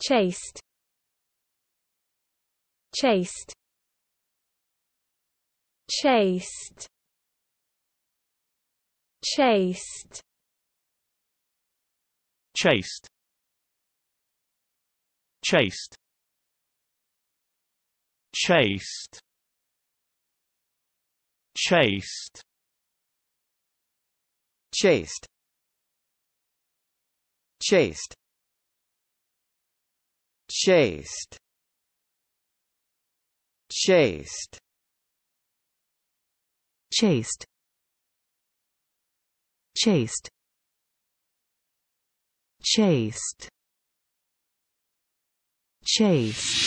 chaste chaste chaste chaste chaste chaste chaste chaste chaste chaste chased chased chased chased chased chased